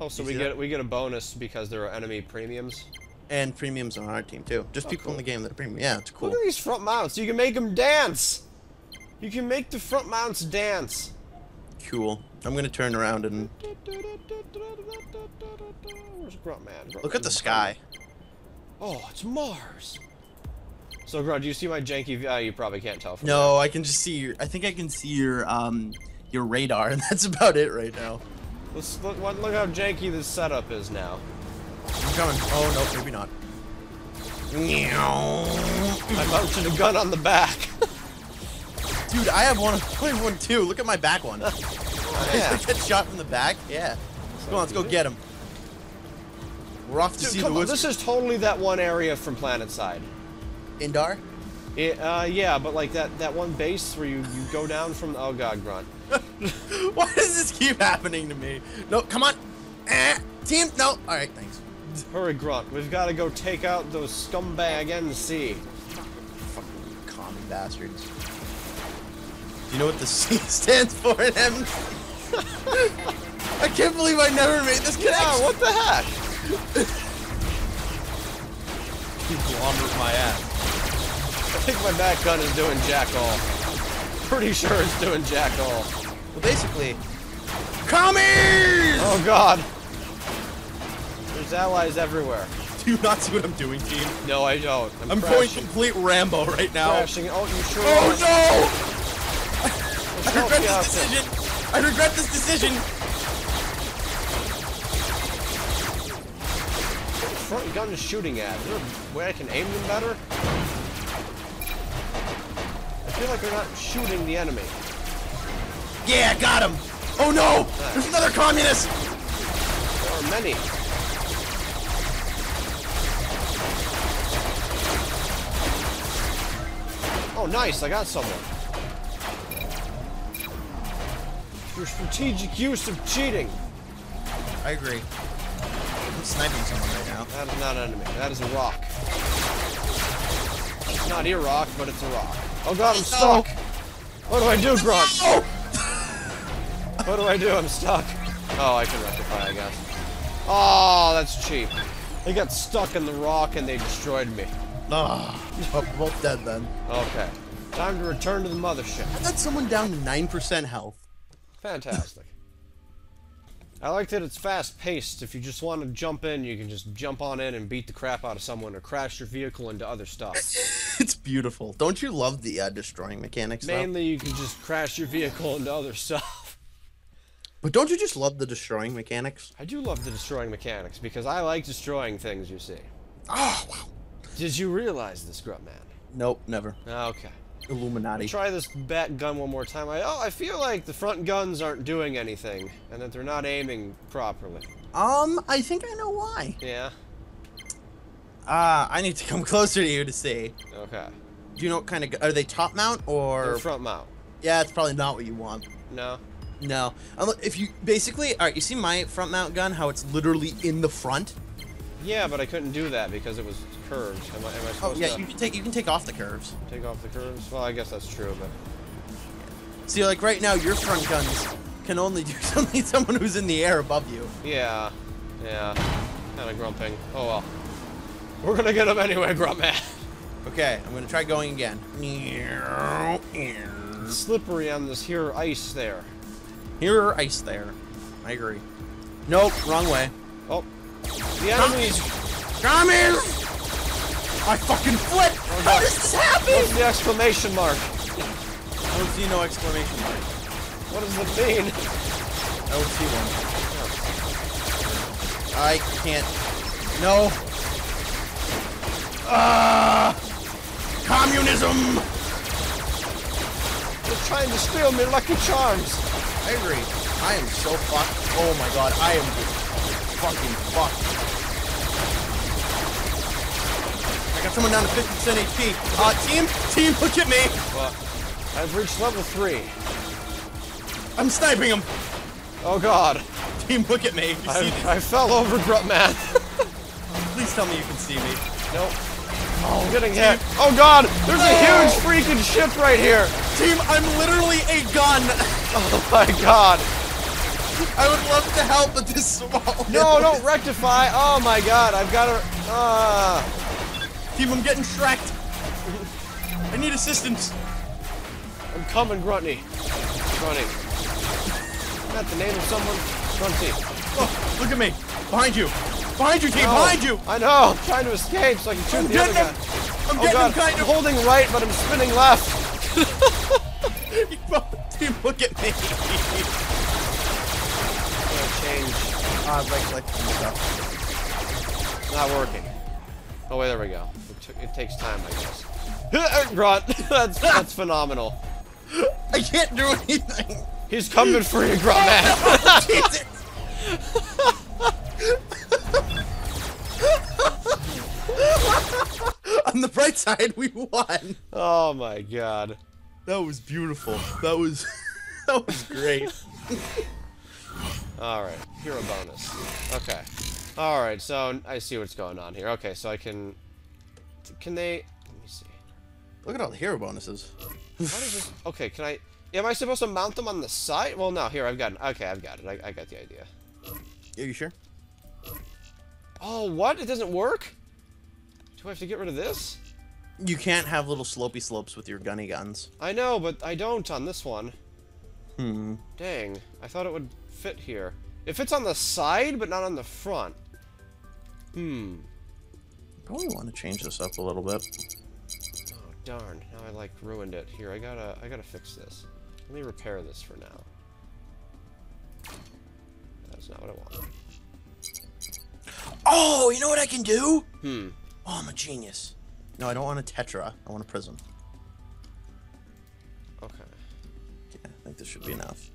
Oh, so You we get that? we get a bonus because there are enemy premiums. And premiums on our team too. Just Oh, people cool. in the game that are premium. Yeah, it's cool. Look at these front mounts. You can make them dance. You can make the front mounts dance. Cool. I'm gonna turn around and Where's Grunt Man? Grunt look at the sky. Oh, it's Mars. So, Grunt, do you see my janky? Uh, you probably can't tell from No, I can just see your. I think I can see your um your radar, and that's about it right now. Let's look, what- look how janky this setup is now. I'm coming. Oh no, maybe not. I mounted a gun on the back. Dude, I have one. I have one too. Look at my back one. yeah. Get shot from the back. Yeah. Come on, let's go get him. We're off to Dude, see the on, woods. this is totally that one area from PlanetSide. Indar. It, uh, yeah, but like that, that one base where you, you go down from oh god, Grunt. Why does this keep happening to me? No, come on. Eh, team. No. All right, thanks. Hurry, Grunt. We've got to go take out those scumbag NC. Fucking common bastards. Do you know what the C stands for in M? I can't believe I never made this connection. Yeah, what the heck? you Conglomerate my ass. I think my back gun is doing jack all. Pretty sure it's doing jack all. Well, basically, commies! Oh god. There's allies everywhere. Do you not see what I'm doing, team? No, I don't. I'm, I'm going complete Rambo right now. crashing. Oh, you sure? Oh are. no! I regret this decision. I regret this decision. front gun is shooting at? Is there a way I can aim them better? I feel like they're not shooting the enemy. Yeah, got him. Oh no! There's another communist. There are many. Oh, nice! I got someone. Your strategic use of cheating. I agree. I'm sniping someone right now. That is not an enemy. That is a rock. It's not a rock, but it's a rock. Oh god, I'm stuck. What do I do, Grunt? Oh! What do I do? I'm stuck. Oh, I can rectify, I guess. Oh, that's cheap. They got stuck in the rock and they destroyed me. Ah, oh, both dead then. Okay. Time to return to the mothership. I got someone down to 9% health. Fantastic. I like that it's fast paced. If you just want to jump in, you can just jump on in and beat the crap out of someone or crash your vehicle into other stuff. It's beautiful. Don't you love the uh, destroying mechanics though? Mainly, you can just crash your vehicle into other stuff. But don't you just love the destroying mechanics? I do love the destroying mechanics because I like destroying things, you see. Oh, wow. Did you realize this, Gruntman? Nope, never. Okay. Illuminati. Try this bat gun one more time. I, oh, I feel like the front guns aren't doing anything and that they're not aiming properly. Um, I think I know why. Yeah? Ah, I need to come closer to you to see. Okay. Do you know what kind of... Are they top mount or... They're front mount. Yeah, it's probably not what you want. No? No. Um, If you... Basically, alright, you see my front mount gun? How it's literally in the front? Yeah, but I couldn't do that because it was curved. Am I, am I Oh, supposed yeah, to you can take you can take off the curves. take off the curves? Well, I guess that's true, but... See, like right now, your front guns can only do something someone who's in the air above you. Yeah. Yeah. Kinda grumping. Oh well. We're gonna get him anyway, Grumpman. Okay, I'm gonna try going again. Slippery on this here ice there. Here, ice there. I agree. Nope, wrong way. Oh. The enemies... Come! I fucking flip! How does this happen? What's the exclamation mark? I don't see no exclamation mark. What does it mean? I don't see one. I can't. No. Ah! communism! They're trying to steal me Lucky Charms. I agree. I am so fucked. Oh my god, I am just fucking fucked. I got someone down to 50% HP. Uh, team, team, look at me. Well, I've reached level three. I'm sniping him. Oh god. Team, look at me. You see I. I fell over Gruntman. Please tell me you can see me. nope. Oh, I'm getting hit. Oh god, there's a huge freaking ship right here. Team, I'm literally a gun. Oh my god. I would love to help, but this small. No, don't rectify. Oh my god, I've got to. Uh, Team, I'm getting shreked. I need assistance. I'm coming, Grunty. Grunty. That the name of someone? Grunty. Oh, look at me. Behind you. Behind you, team. No, Behind you. I know. I'm trying to escape so I can shoot I'm the other getting guy. him. I'm Oh getting god, him kind I'm of. holding right, but I'm spinning left. team, look at me. Change. Uh, like, like stuff. Not working. Oh wait, there we go. It, it takes time, I guess. Grunt. that's that's phenomenal. I can't do anything. He's coming for you, Grunt man. Jesus. On the bright side, we won. oh my god. That was beautiful. That was that was great. All right, hero bonus. Okay. All right, so I see what's going on here. Okay, so I can. Can they? Let me see. Look at all the hero bonuses. This? Okay, can I? Am I supposed to mount them on the side? Well, no. Here, I've got. it. Okay, I've got it. I, I got the idea. Are you sure? Oh, what? It doesn't work? Do I have to get rid of this? You can't have little slopey slopes with your gunny guns. I know, but I don't on this one. Hmm. Dang, I thought it would fit here. It fits on the side, but not on the front. Hmm. Probably want to change this up a little bit. Oh darn! Now I like ruined it. Here, I gotta, I gotta fix this. Let me repair this for now. That's not what I want. Oh, you know what I can do? Hmm. Oh, I'm a genius. No, I don't want a tetra. I want a prism. Okay. Yeah, I think this should be enough.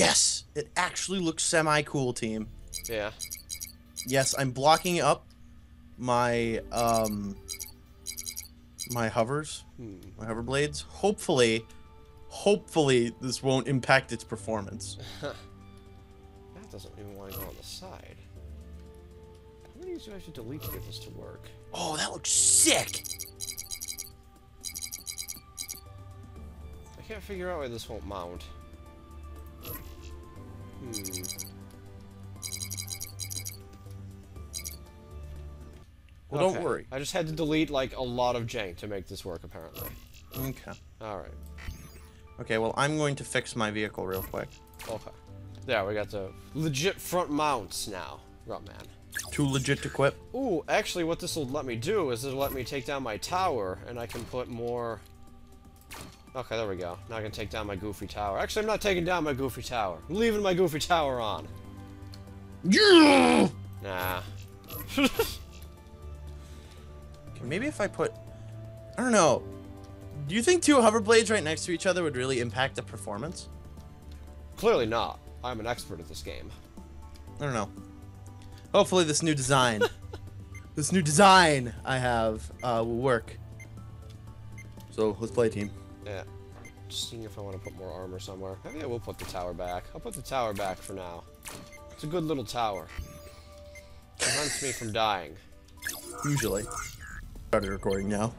Yes, it actually looks semi-cool, team. Yeah. Yes, I'm blocking up my um my hovers, Hmm. my hover blades. Hopefully, hopefully this won't impact its performance. That doesn't even want to go on the side. How many of these do I have delete to get this to work? Oh, that looks sick. I can't figure out why this won't mount. Hmm. Well, Okay. don't worry. I just had to delete like a lot of jank to make this work, apparently. Okay. All right. Okay, well, I'm going to fix my vehicle real quick. Okay. There, we got the legit front mounts now, Gruntman. Too legit to quit. Ooh, actually, what this will let me do is it'll let me take down my tower, and I can put more. Okay, there we go. Now I can take down my goofy tower. Actually, I'm not taking down my goofy tower. I'm leaving my goofy tower on. Yeah! Nah. Okay, maybe if I put... I don't know. Do you think two hover blades right next to each other would really impact the performance? Clearly not. I'm an expert at this game. I don't know. Hopefully this new design, this new design I have uh, will work. So let's play team. Yeah. Just seeing if I want to put more armor somewhere. Maybe I will put the tower back. I'll put the tower back for now. It's a good little tower. Prevents me from dying. Usually. Started recording now.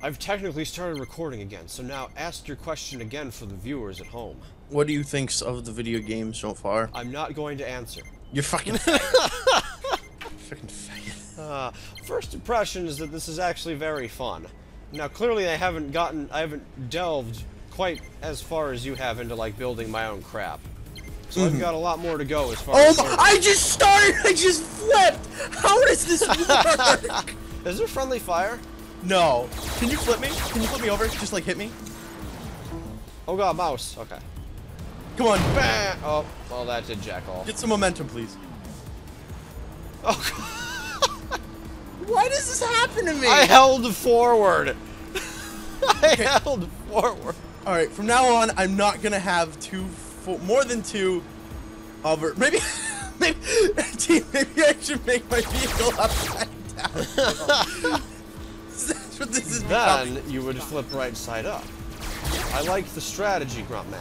I've technically started recording again, so now ask your question again for the viewers at home. What do you think of the video game so far? I'm not going to answer. You're fucking faggot. fucking faggot. Uh, first impression is that this is actually very fun. Now, clearly, I haven't gotten, I haven't delved quite as far as you have into like building my own crap. So I've mm-hmm. got a lot more to go as far Oh as. my! I just started. I just flipped. How does this work? Is there friendly fire? no. Can you flip me? Can you flip me over? Just like hit me. Oh god, mouse. Okay. Come on. Bam! Oh, well, that did jack off. Get some momentum, please. Oh, God. Why does this happen to me? I held forward. I held forward. All right, from now on, I'm not gonna have two, fo- more than two, hover. Maybe, maybe, team, maybe I should make my vehicle upside down. That's what this is. becoming. Then you would flip right side up. I like the strategy, Gruntman.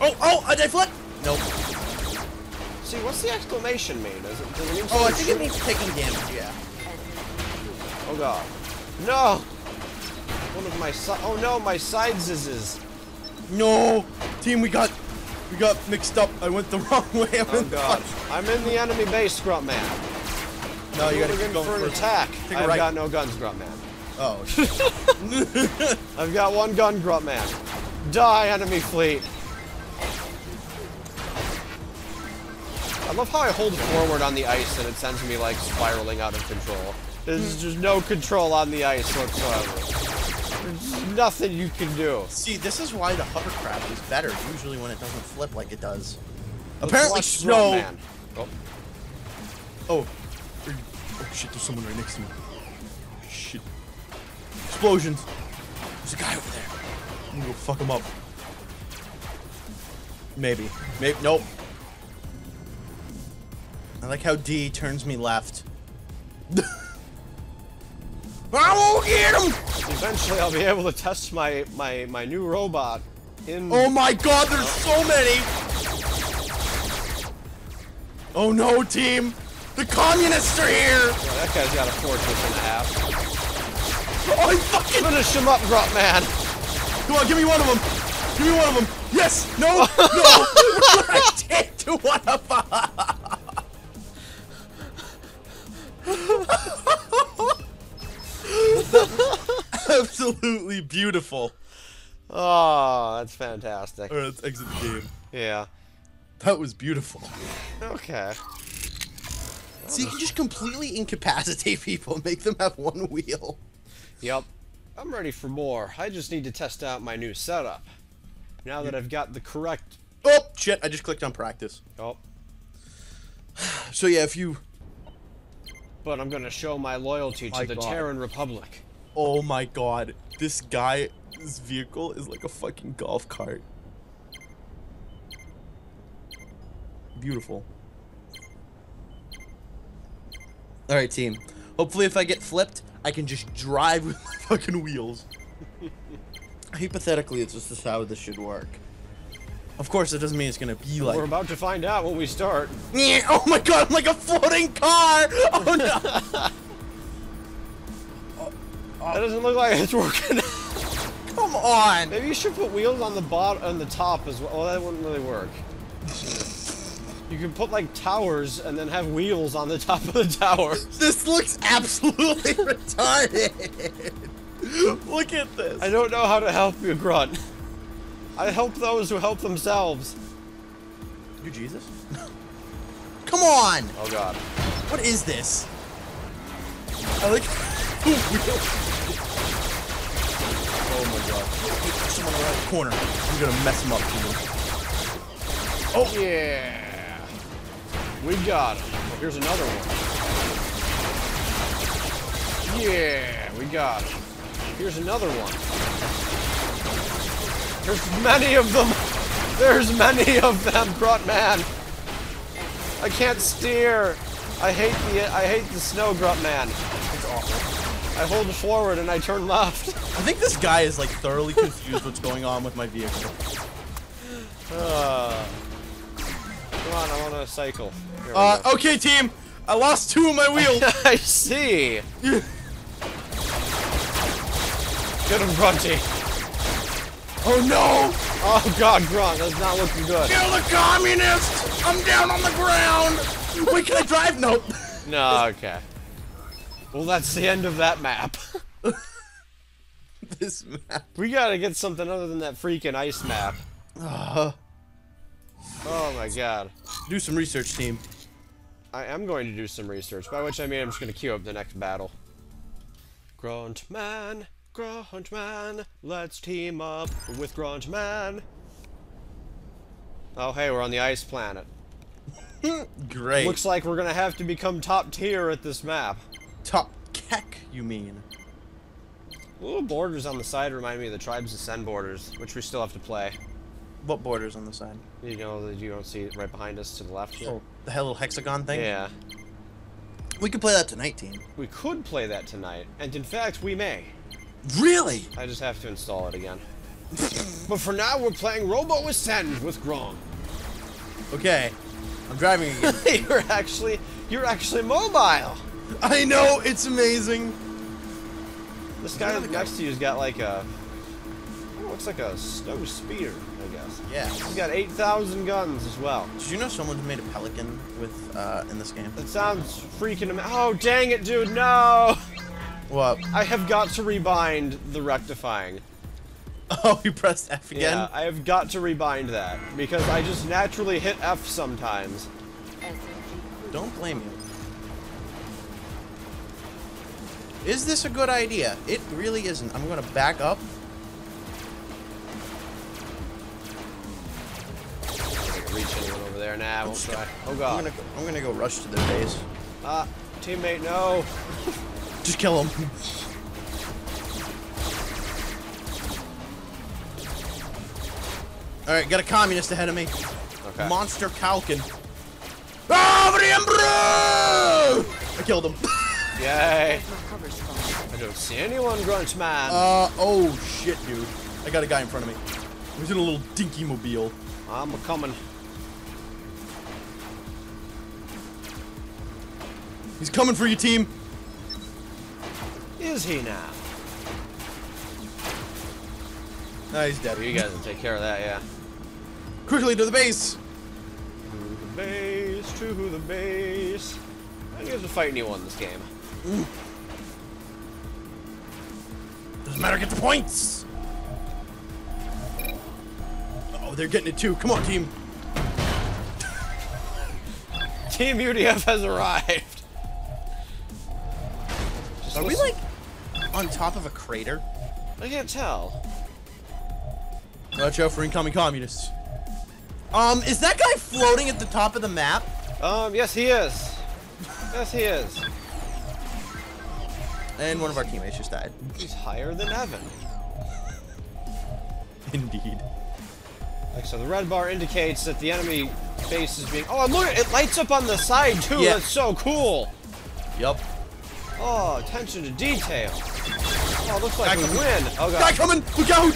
Oh, oh, I did flip? Nope. See, what's the exclamation mean? Does it, does it mean Oh, I think it means taking damage. Yeah. Oh god. No! One of my si- Oh no, my side is. No, team, we got we got mixed up. I went the wrong way. I Oh god. I'm in the enemy base, Grunt Man. No, you gotta keep in going for an first. attack. Take I've right. got no guns, Grunt Man. Oh. I've got one gun, Grunt Man. Die, enemy fleet. I love how I hold forward on the ice and it sends me like spiraling out of control. There's just no control on the ice whatsoever. There's nothing you can do. See, this is why the hovercraft is better usually when it doesn't flip like it does. Apparently, Watch Grunt snow. Man. Oh, Oh. Oh shit, there's someone right next to me. Shit. Explosions. There's a guy over there. I'm gonna go fuck him up. Maybe. Maybe. Nope. I like how D turns me left. I won't get him! eventually I'll be able to test my my my new robot in. Oh my god, there's so many! Oh no, team! The communists are here! Oh, that guy's got a fortress and a half. Oh, I fucking Finish him up, Grunt Man. Come on, give me one of them. Give me one of them. Yes. No. No. I did to one of them. Absolutely beautiful. Oh, that's fantastic. Alright, let's exit the game. Yeah. That was beautiful. Okay. So you can just completely incapacitate people and make them have one wheel. Yep. I'm ready for more. I just need to test out my new setup. Now that I've got the correct. Oh shit! I just clicked on practice. Oh, So yeah, if you, but I'm gonna show my loyalty to My the God. Terran Republic. oh my god, this guy, this vehicle is like a fucking golf cart. Beautiful. All right, team. Hopefully, if I get flipped, I can just drive with my fucking wheels. Hypothetically, it's just how this should work. Of course, it doesn't mean it's gonna be like. We're about to find out when we start. Oh my god, I'm like a floating car! Oh no! Oh, oh. That doesn't look like it's working. Come on! Maybe you should put wheels on the bottom, on the top as well. Well, that wouldn't really work. You can put like towers and then have wheels on the top of the tower. This looks absolutely retarded! Look at this! I don't know how to help you, Grunt. I help those who help themselves. You Jesus? Come on! Oh god. What is this? I like. Oh my god. Someone around the corner. I'm gonna mess him up. Too. Oh yeah. We got him. Oh, here's another one. Yeah, we got him. Here's another one. There's many of them. There's many of them, Grunt Man. I can't steer. I hate the I hate the snow, Grunt Man. It's awful. I hold forward and I turn left. I think this guy is like thoroughly confused what's going on with my vehicle. Uh, come on, I want to cycle. Uh, okay, team. I lost two of my wheels. I see. Get him, Grunty. Oh no! Oh God, Grunt, that's not looking good. Kill the communists! I'm down on the ground. Wait, can I drive? Nope. No, okay. Well, that's the end of that map. this map. We gotta get something other than that freaking ice map. Uh, Oh my God. do some research, team. I am going to do some research, by which I mean I'm just gonna queue up the next battle. Grunt Man, Grunt Man, let's team up with Grunt Man. Oh hey, we're on the ice planet. Great. Looks like we're gonna have to become top tier at this map. top keck, you mean? Little borders on the side remind me of the Tribes Ascend borders, which we still have to play. What borders on the side? You know that you don't see it right behind us to the left here. Oh, the little hexagon thing? Yeah, We could play that tonight, team. we could play that tonight, and in fact we may. Really? I just have to install it again. but for now, we're playing Robo Ascend with Grom. Okay. I'm driving again. you're actually, you're actually mobile. I know, it's amazing. This guy. next to you's got like a. Looks like a snow speeder, I guess. Yeah. He's got 8,000 guns as well. Did you know someone made a pelican with uh, in this game? That sounds freaking amazing. Oh, dang it, dude, no! What? I have got to rebind the rectifying. Oh, you pressed F again. Yeah, I have got to rebind that because I just naturally hit F sometimes. Don't blame you. Is this a good idea? It really isn't. I'm gonna back up. Reach anyone over there. Nah, I won't try. Oh I'm god. gonna go, I'm gonna go rush to their base. Ah, teammate, no. Just kill him. All right, got a communist ahead of me. Okay. Monster Calkin. Ah! I killed him. Yay. I don't see anyone, Grunt Man. Uh, oh shit, dude. I got a guy in front of me. He's in a little dinky mobile. I'm a coming. He's coming for you, team. Is he now? Nah, he's dead. You guys will take care of that, yeah. Quickly to the base. To the base, to the base. I think you have to fight anyone in this game. Doesn't matter, get the points. Oh, they're getting it too. Come on, team. Team UDF has arrived. Just Are we like on top of a crater? I can't tell. Watch out for incoming communists. Um, is that guy floating at the top of the map? Um, yes, he is. Yes, he is. And one of our teammates just died. He's higher than Evan. Indeed. Like so, the red bar indicates that the enemy base is being. Oh, look! It lights up on the side too. Yeah. That's so cool. Yup. Oh, attention to detail. Oh, looks like Back we win. Oh Guy god. coming! Look out!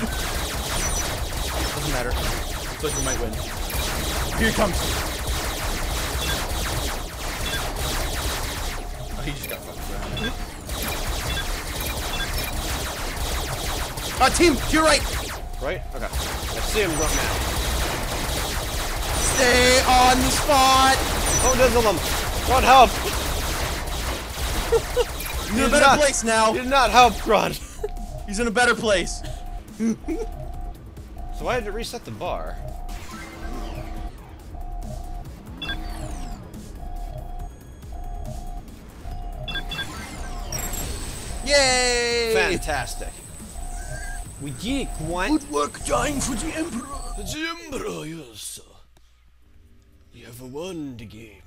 Doesn't matter. Looks like we might win. Here he comes. Oh, he just got fucked around. Uh, team, to your right! Right? Okay. I see him grunt now. Stay on the spot! Oh, dizzle him. Grunt, help! He's in a better not- place now. You did not help, Grunt. He's in a better place. So why did it reset the bar? Yay! Fantastic. We geek, Grunt. Good work dying for the Emperor. The Emperor, yes, sir. You have won the game.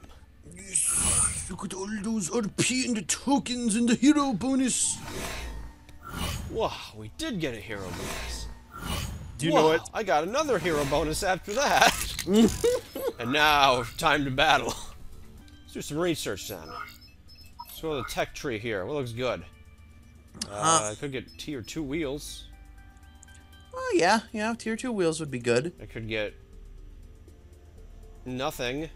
Yes, look at all those RP and the tokens and the hero bonus. Wow, we did get a hero bonus. Do you Wow, know what? I got another hero bonus after that. and now, time to battle. Let's do some research then. Let's go to the tech tree here. What looks good? Uh, I could get tier 2 wheels. Oh yeah, yeah. Tier two wheels would be good. I could get nothing.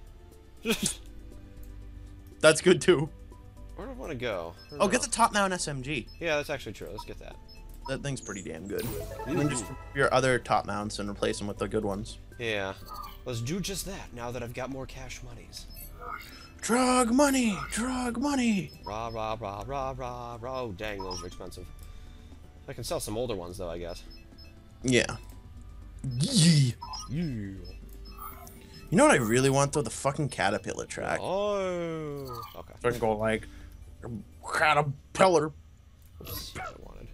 That's good too. Where do I want to go? Oh, get the top mount SMG. Yeah, that's actually true. Let's get that. That thing's pretty damn good. And then just your other top mounts and replace them with the good ones. Yeah. Let's do just that now that I've got more cash monies. Drug money, drug money. Rah, rah, rah, rah, rah, rah. Oh, dang, those are expensive. I can sell some older ones, though, I guess. Yeah. Yee. Yeah. You know what I really want though? The fucking caterpillar track. Oh. Okay. So I can go like caterpillar. That's what I wanted.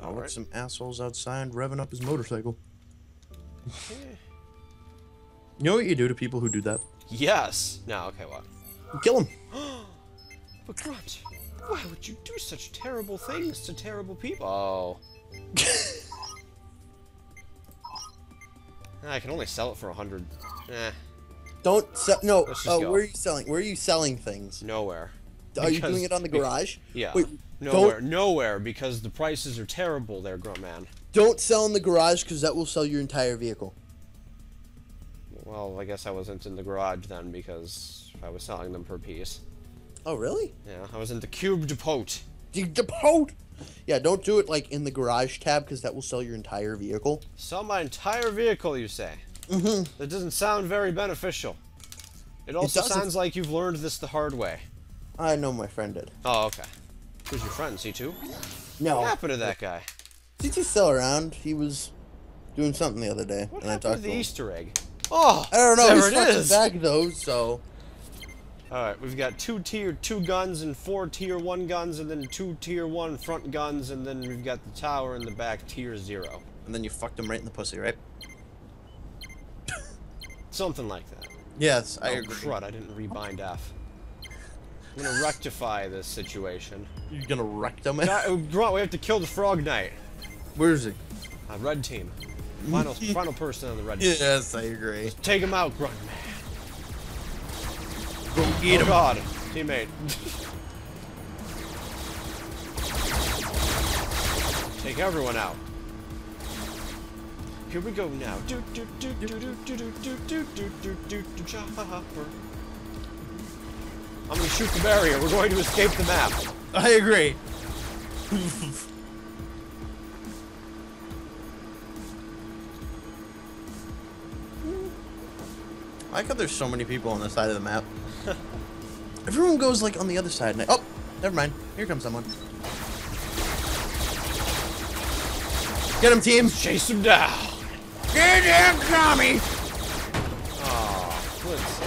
Oh, look, Alright. some assholes outside revving up his motorcycle. You know what you do to people who do that? Yes. No, okay, what? You kill them. But Grunt, why would you do such terrible things to terrible people? Oh. I can only sell it for a hundred. Eh, Don't sell. No. Uh, where are you selling? Where are you selling things? nowhere. Are you doing it on the garage? Yeah. Wait, nowhere, nowhere, because the prices are terrible there, Grunt Man. don't sell in the garage because that will sell your entire vehicle. Well, I guess I wasn't in the garage then, because I was selling them per piece. Oh really? Yeah, I was in the cube depot. The depot. Yeah, don't do it like in the garage tab because that will sell your entire vehicle. Sell my entire vehicle, you say? Mm-hmm. That doesn't sound very beneficial. It also doesn't. sounds like you've learned this the hard way. I know my friend did. Oh, okay. Who's your friend, C2? No. What happened to that guy? CT's still around. He was doing something the other day, What and I happened to talked the to. Easter egg? Oh, I don't know. There He's it is. back though, so All right, we've got two tier two guns and four tier one guns, and then two tier one front guns, and then we've got the tower in the back tier zero, and then you fucked him right in the pussy, right? something like that. Yes, I oh agree. crud! I didn't rebind F. I'm gonna rectify this situation. You're gonna wreck them. Grunt, we have to kill the Frog Knight. Where is he? Uh, red team. Final, final person on the red team. Yes, I agree. Take him out, Grunt man. Go get oh him. God, teammate. Take everyone out. Here we go now. Do do do do do do do do do do do do do chopper. I'm gonna shoot the barrier. We're going to escape the map. I agree. I like how there's so many people on the side of the map. Everyone goes like on the other side. And I, oh, never mind. Here comes someone. Get him, team. Chase him down. Get him, Tommy. Oh, Quincy.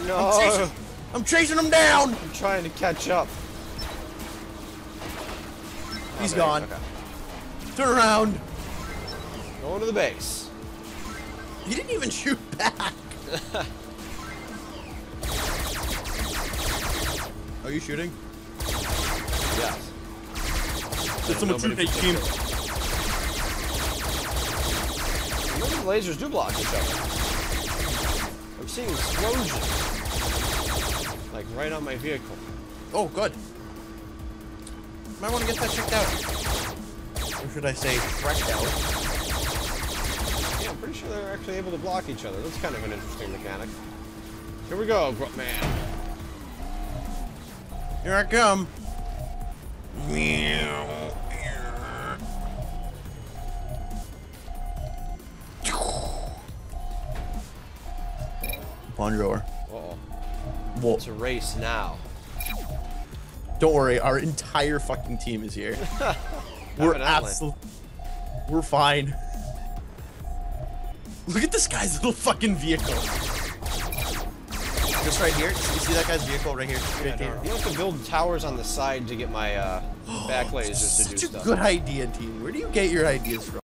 I'm No, chasing, I'm chasing him down. I'm trying to catch up. He's Oh, gone. okay. Turn around. Going to the base. He didn't even shoot back. Are you shooting? Yes. Did someone shoot Nobody a team? Maybe the lasers do block each other. I'm seeing explosions. Like right on my vehicle. Oh, good. Might want to get that checked out. Or should I say, wrecked out? Pretty sure they're actually able to block each other. That's kind of an interesting mechanic. Here we go, Man. Here I come. Meow. Bonjour. Uh-oh. Well, It's a race now. don't worry, our entire fucking team is here. We're absolutely. We're fine. Look at this guy's little fucking vehicle. This right here. You see that guy's vehicle right here? Yeah, Right there. you have to build towers on the side to get my uh, back lasers to do stuff. Such a good idea, team. Where do you get your ideas from?